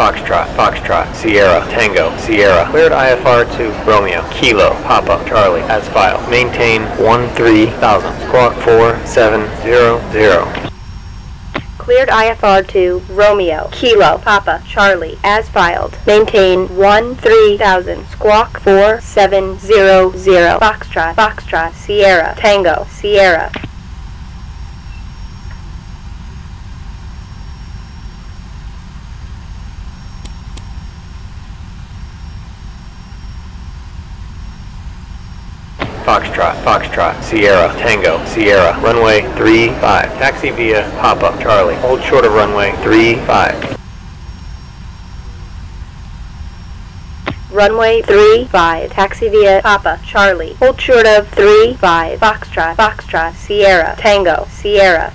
Foxtrot, Foxtrot, Sierra, Tango, Sierra. Cleared IFR to Romeo, Kilo, Papa, Charlie, as filed. Maintain 13,000. Squawk 4700. Cleared IFR to Romeo, Kilo, Papa, Charlie, as filed. Maintain 13,000. Squawk 4700. Foxtrot, Foxtrot, Sierra, Tango, Sierra. Foxtrot, Foxtrot, Sierra, Tango, Sierra, runway 35. Taxi via Papa, Charlie. Hold short of runway 35. Runway 35, taxi via Papa, Charlie. Hold short of 35, Foxtrot, Foxtrot, Sierra, Tango, Sierra.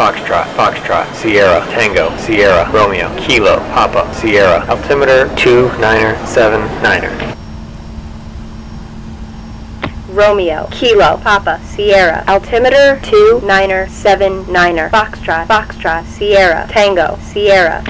Foxtrot, Foxtrot, Sierra, Tango, Sierra, Romeo, Kilo, Papa, Sierra, altimeter 297 Romeo, Kilo, Papa, Sierra, altimeter 2979er, Foxtrot, Foxtrot, Sierra, Tango, Sierra.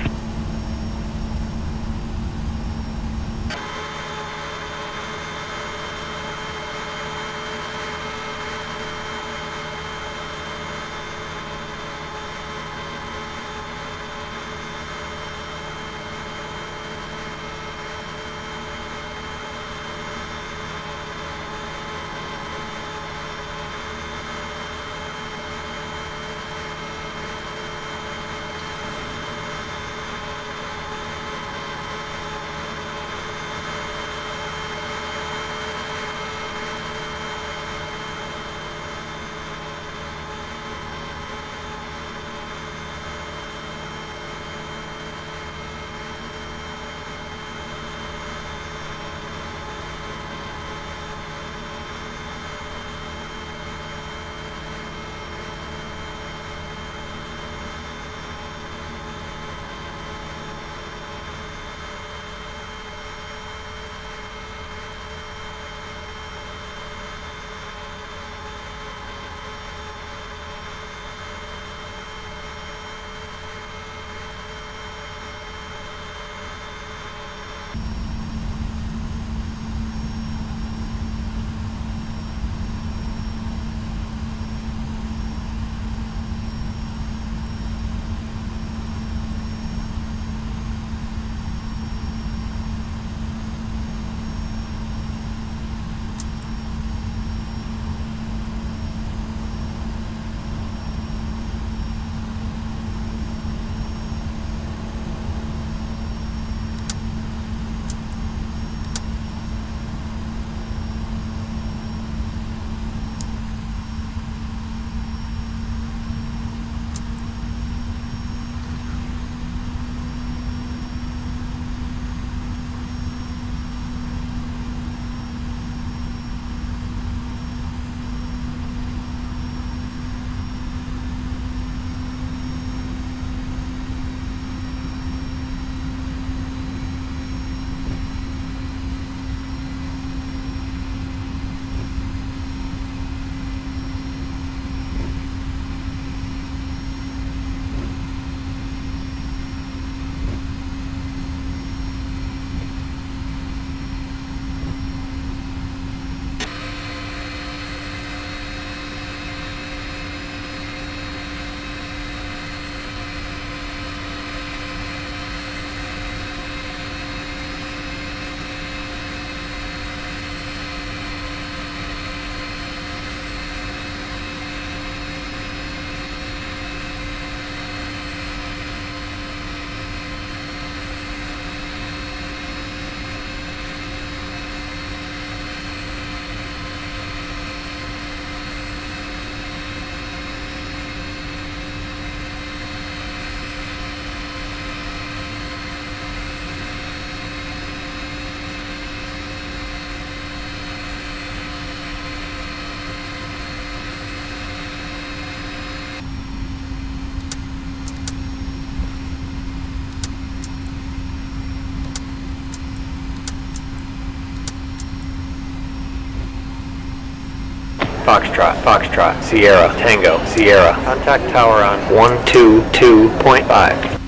Foxtrot, Foxtrot, Sierra, Tango, Sierra. Contact tower on 122.5.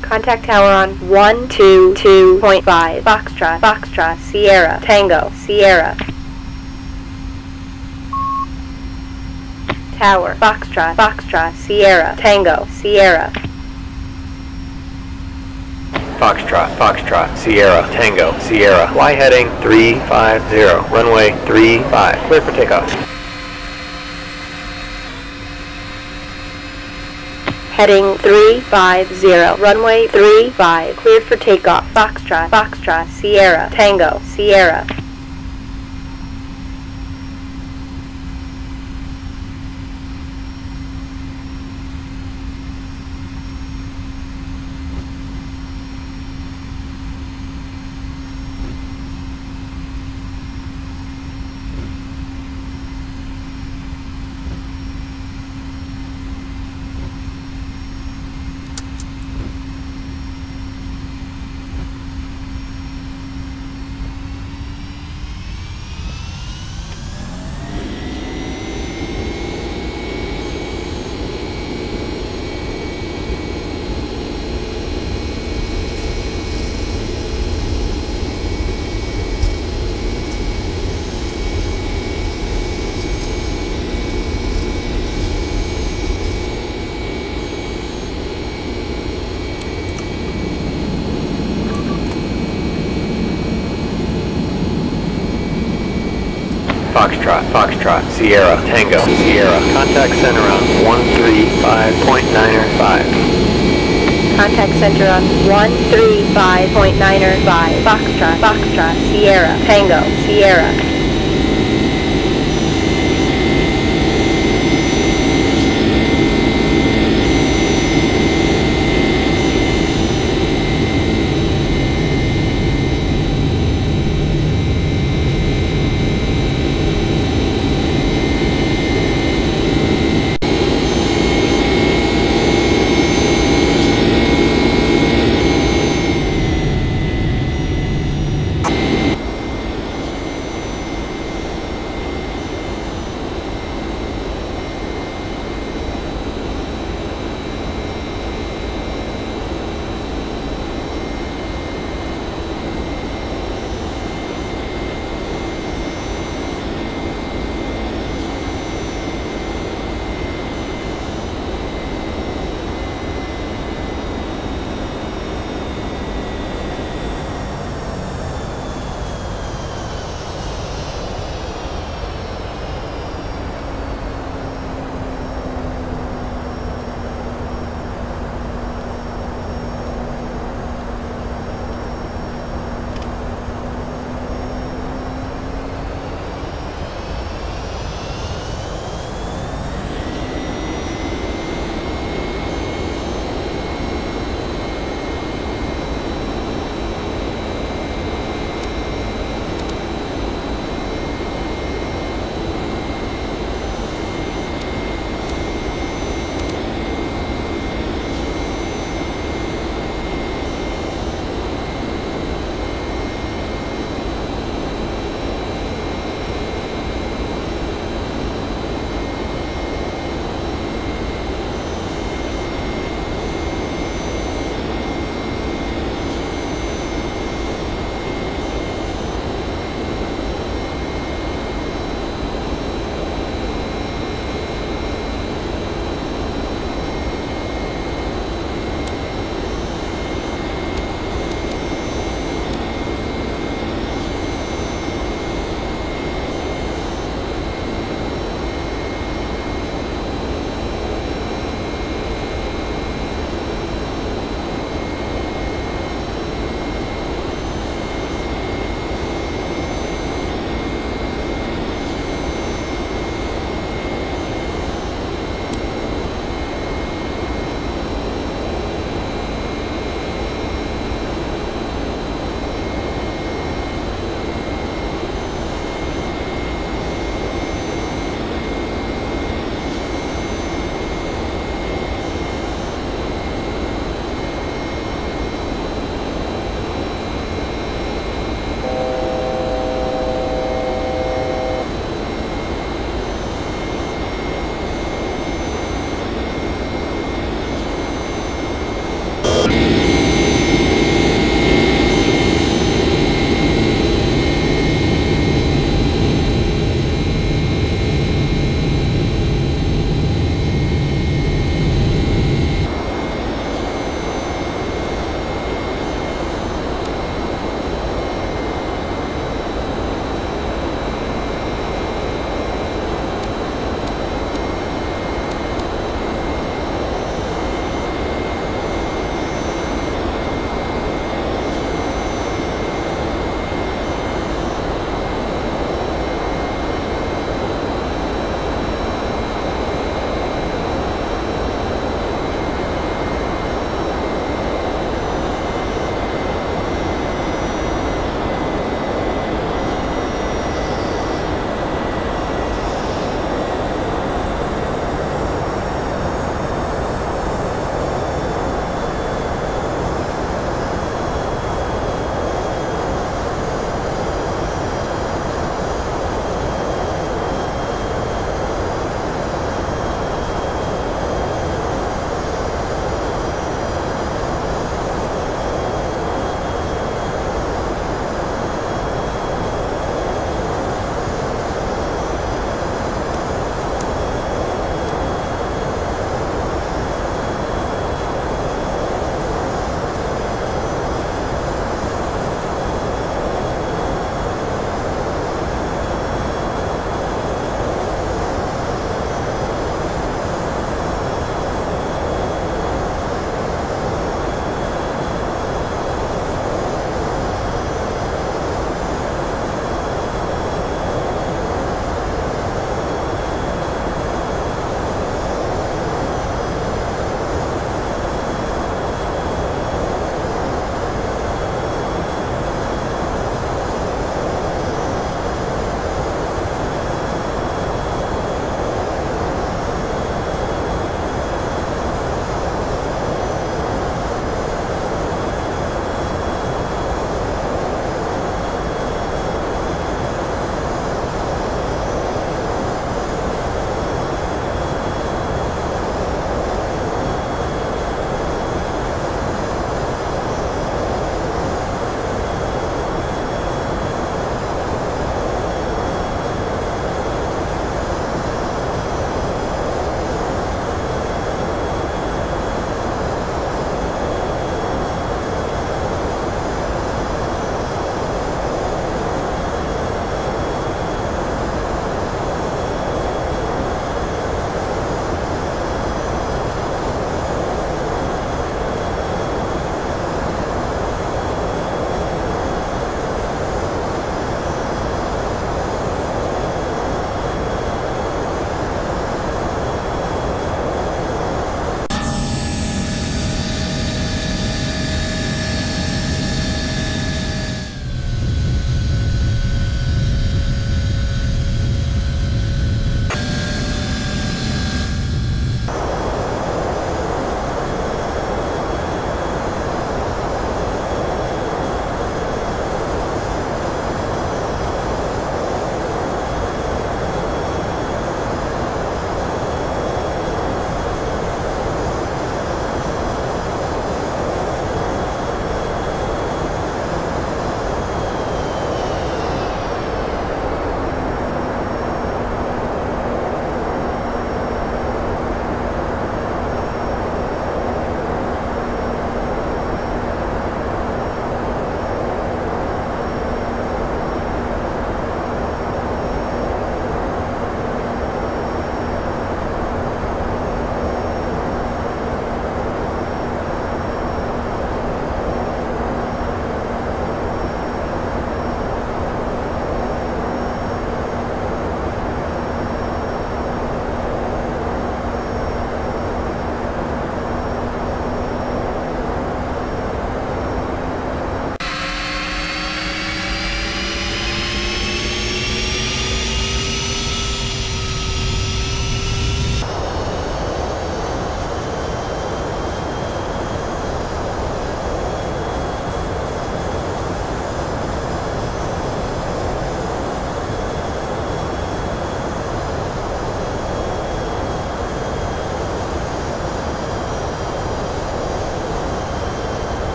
Contact tower on 122.5. Foxtrot, Foxtrot, Sierra, Tango, Sierra. Tower, Foxtrot, Foxtrot, Sierra, Tango, Sierra. Foxtrot, Foxtrot, Sierra, Tango, Sierra. Fly heading 350, runway 35. Clear for takeoff. Heading 350, runway 35, cleared for takeoff. Foxtrot, Foxtrot, Sierra, Tango, Sierra. Foxtrot, Foxtrot, Sierra, Tango, Sierra. Contact center on 135.905. Contact center on 135.905. Foxtrot, Foxtrot, Sierra, Tango, Sierra.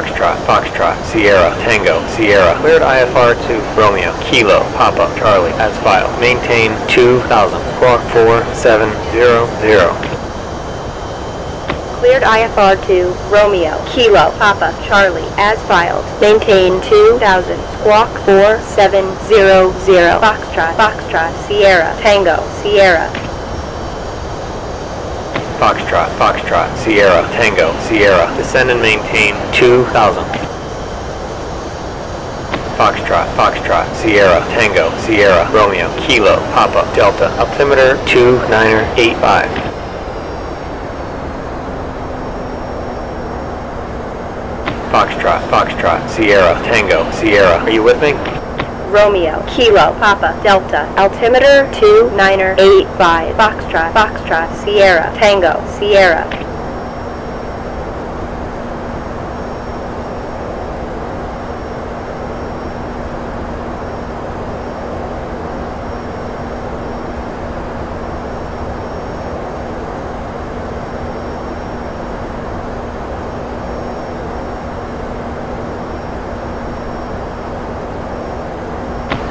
Foxtrot, Foxtrot, Sierra, Tango, Sierra. Cleared IFR to Romeo, Kilo, Papa, Charlie, as filed. Maintain 2000, squawk 4700. Cleared IFR to Romeo, Kilo, Papa, Charlie, as filed. Maintain 2000, squawk 4700. Foxtrot, Foxtrot, Sierra, Tango, Sierra. Foxtrot, Foxtrot, Sierra, Tango, Sierra. Descend and maintain 2000. Foxtrot, Foxtrot, Sierra, Tango, Sierra, Romeo, Kilo, Papa, Delta, altimeter 2985. Foxtrot, Foxtrot, Sierra, Tango, Sierra. Are you with me? Romeo, Kilo, Papa, Delta, altimeter 2985, Foxtrot, Foxtrot, Sierra, Tango, Sierra.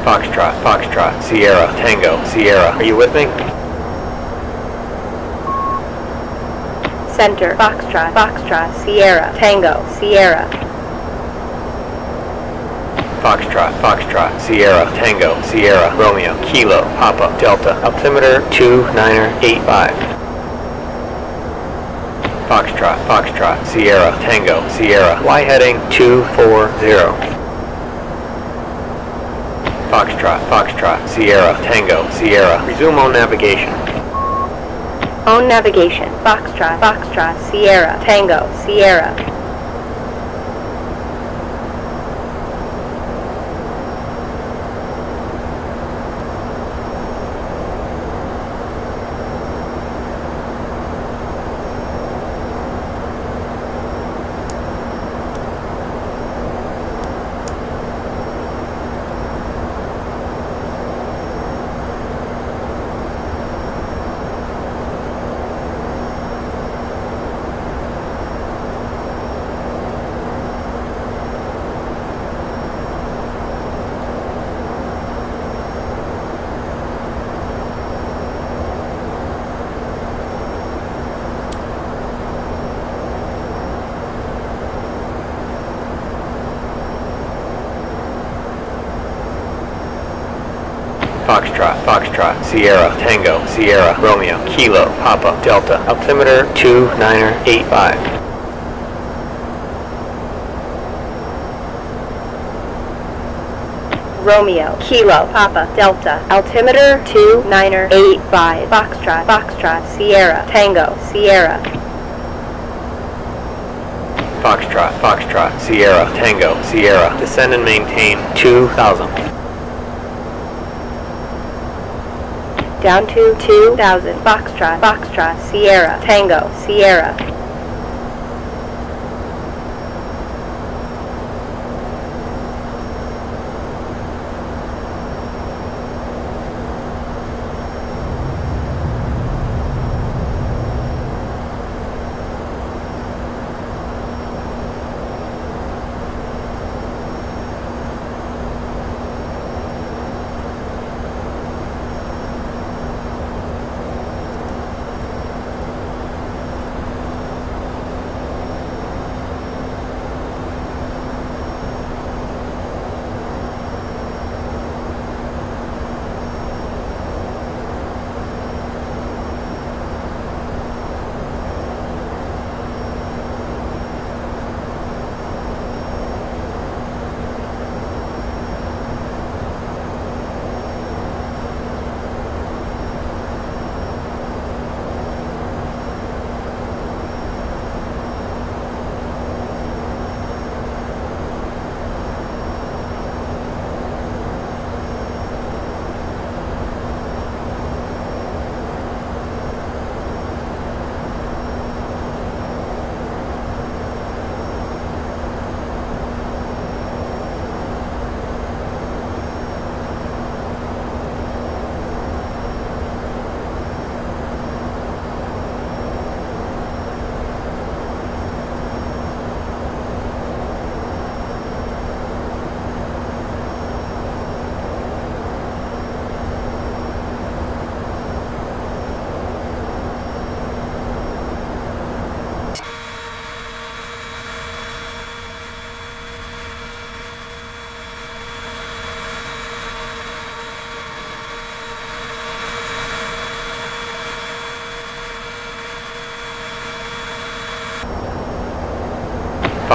Foxtrot, Foxtrot, Sierra, Tango, Sierra. Are you with me? Center, Foxtrot, Foxtrot, Sierra, Tango, Sierra. Foxtrot, Foxtrot, Sierra, Tango, Sierra, Romeo, Kilo, Papa, Delta, altimeter 2985. Foxtrot, Foxtrot, Sierra, Tango, Sierra, Y heading 240. Foxtrot, Foxtrot, Sierra, Tango, Sierra. Resume on navigation. On navigation, Foxtrot, Foxtrot, Sierra, Tango, Sierra. Foxtrot, Foxtrot, Sierra, Tango, Sierra, Romeo, Kilo, Papa, Delta, altimeter 2985. Romeo, Kilo, Papa, Delta, altimeter 2985, Foxtrot, Foxtrot, Sierra, Tango, Sierra. Foxtrot, Foxtrot, Sierra, Tango, Sierra. Descend and maintain 2000. Down to 2000, Foxtrot, Foxtrot, Sierra, Tango, Sierra.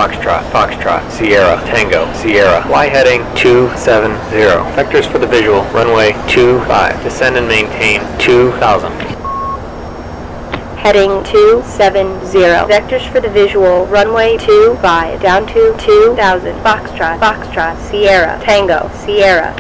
Foxtrot, Foxtrot, Sierra, Tango, Sierra. Fly heading 270. Vectors for the visual, runway 25. Descend and maintain 2000. Heading 270. Vectors for the visual, runway 25, down to 2000. Foxtrot, Foxtrot, Sierra, Tango, Sierra.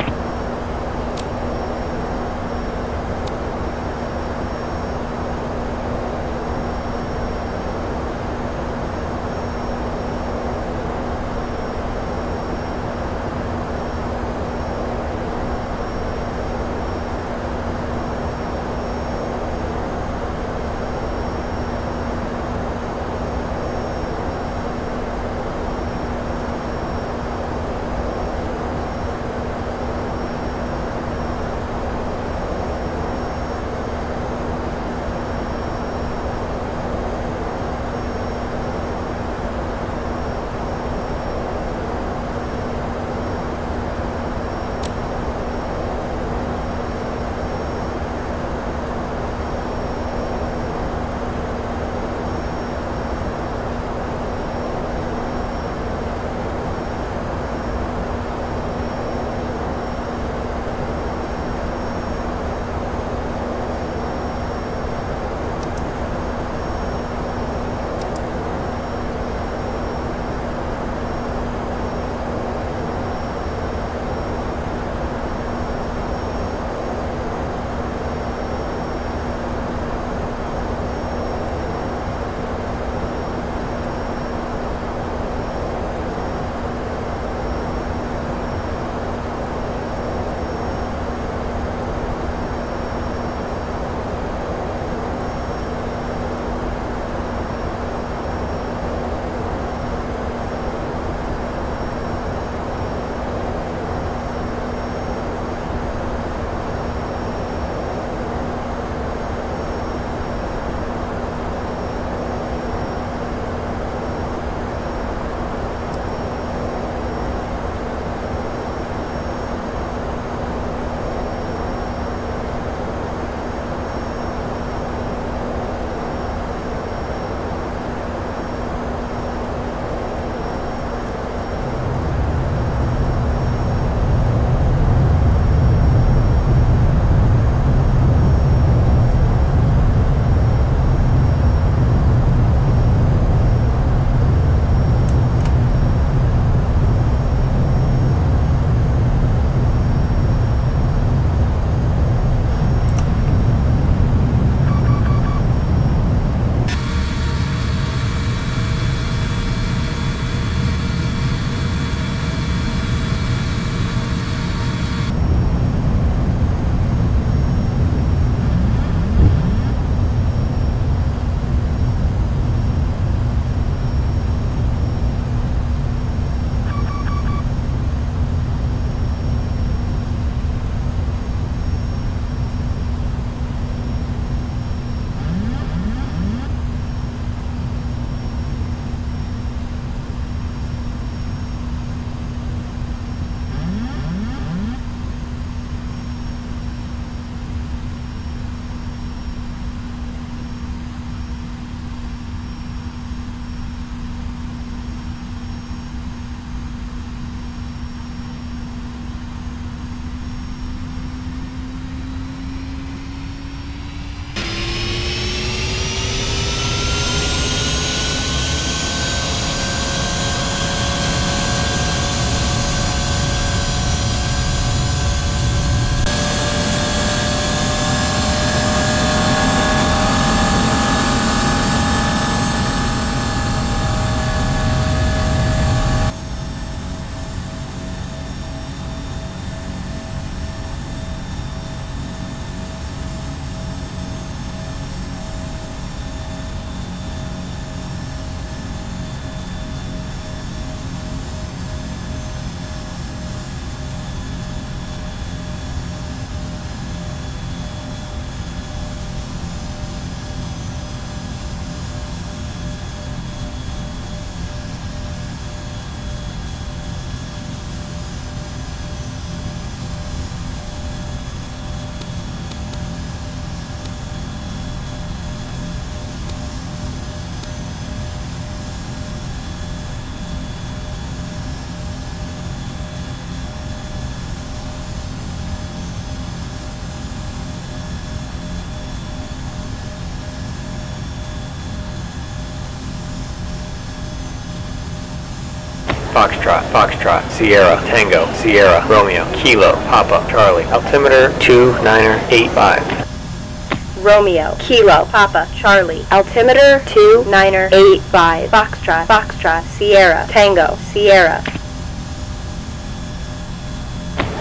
Foxtrot, Foxtrot, Sierra, Tango, Sierra, Romeo, Kilo, Papa, Charlie. Altimeter 2985. Romeo, Kilo, Papa, Charlie. Altimeter 2985. Foxtrot, Foxtrot, Sierra, Tango, Sierra.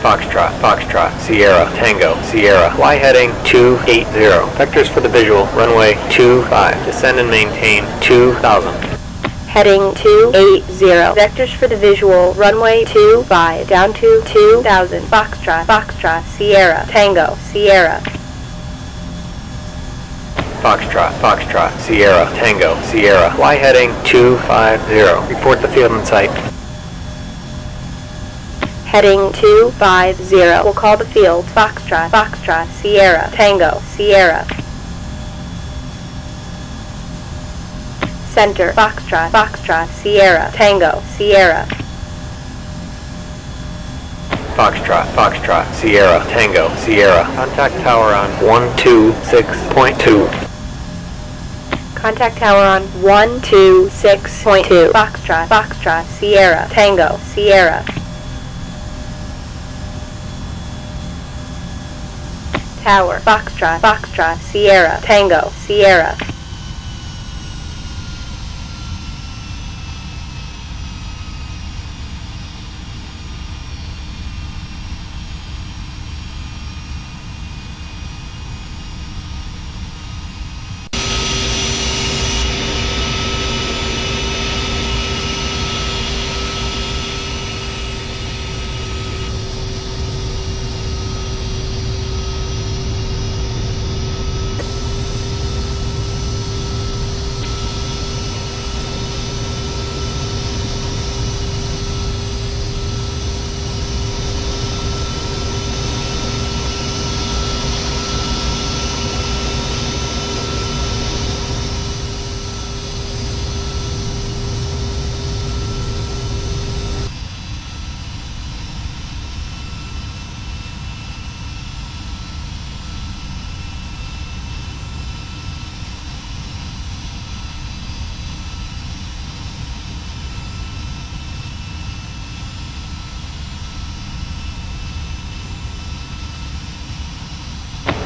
Foxtrot, Foxtrot, Sierra, Tango, Sierra. Fly heading 280. Vectors for the visual, runway 25. Descend and maintain 2000. Heading 280. Vectors for the visual, runway 25, down to 2000. Foxtrot, Foxtrot, Sierra, Tango, Sierra. Foxtrot, Foxtrot, Sierra, Tango, Sierra. Fly heading 250. Report the field in sight. Heading 250. We'll call the field Foxtrot, Foxtrot, Sierra, Tango, Sierra. Center, Foxtrot, Foxtrot, Sierra, Tango, Sierra. Foxtrot, Foxtrot, Sierra, Tango, Sierra. Contact tower on 126.2. Contact tower on 126.2. Foxtrot, Foxtrot, Sierra, Tango, Sierra. Tower, Foxtrot, Foxtrot, Sierra, Tango, Sierra.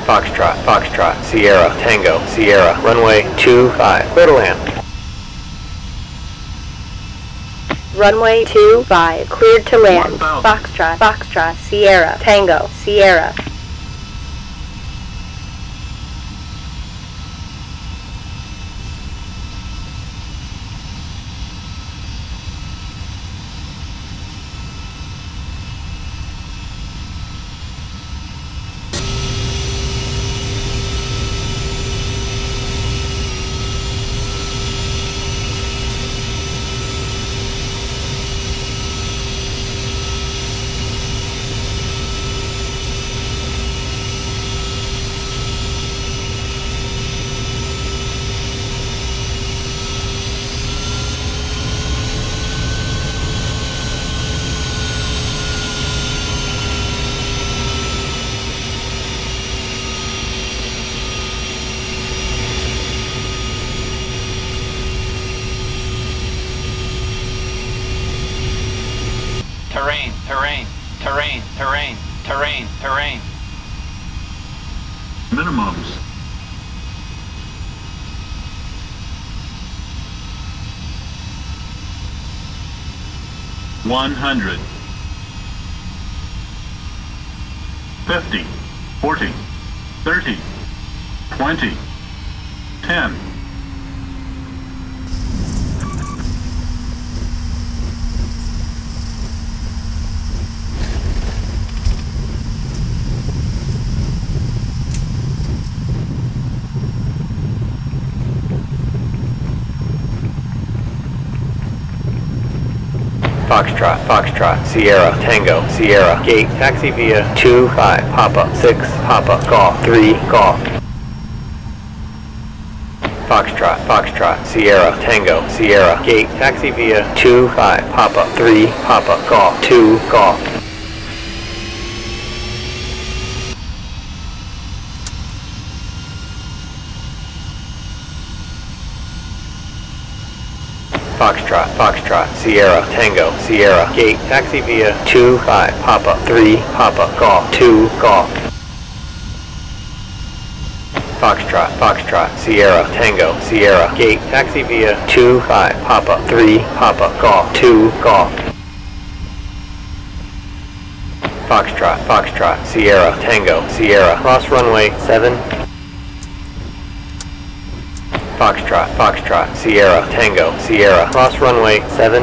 Foxtrot, Foxtrot, Sierra, Tango, Sierra. Runway 25. Clear to land. Runway 25, cleared to land. Foxtrot, Foxtrot, Sierra, Tango, Sierra. Terrain, terrain, terrain, terrain, terrain. Minimums. One hundred. Fifty. Forty. Thirty. Twenty. Ten. Foxtrot, Foxtrot, Sierra, Tango, Sierra. Gate, taxi via 25, Papa, 6, Papa, Golf, 3, Golf. Foxtrot, Foxtrot, Sierra, Tango, Sierra. Gate, taxi via 25, Papa, 3, Papa, Golf, 2, Golf. Foxtrot, Sierra, Tango, Sierra, Gate, taxi via 2, 5, Papa, 3, Papa, Golf, 2, Golf. Foxtrot, Foxtrot, Sierra, Tango, Sierra, Gate, taxi via 2, 5, Papa, 3, Papa, Golf, 2, Golf. Foxtrot, Foxtrot, Sierra, Tango, Sierra, cross runway 7. Foxtrot, Foxtrot, Sierra, Tango, Sierra, cross runway 7.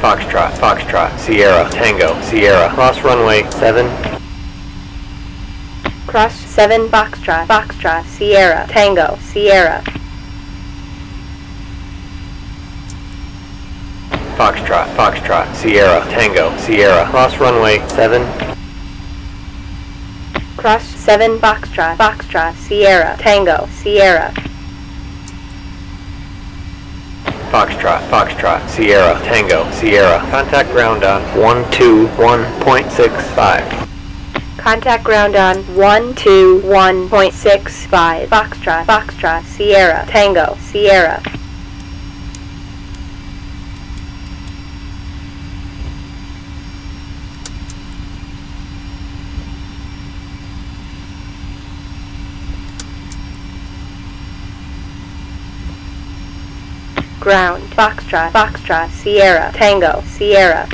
Foxtrot, Foxtrot, Sierra, Tango, Sierra, cross runway 7. Cross 7 Foxtrot, Foxtrot, Sierra, Tango, Sierra. Foxtrot, Foxtrot, Sierra, Tango, Sierra, cross runway 7. Cross 7 Foxtrot, Foxtrot, Sierra, Tango, Sierra. Foxtrot, Foxtrot, Sierra, Tango, Sierra, contact ground on 121.65. Contact ground on 121.65 Foxtrot, Foxtrot, Sierra, Tango, Sierra. Ground, Foxtrot, Foxtrot, Sierra, Tango, Sierra.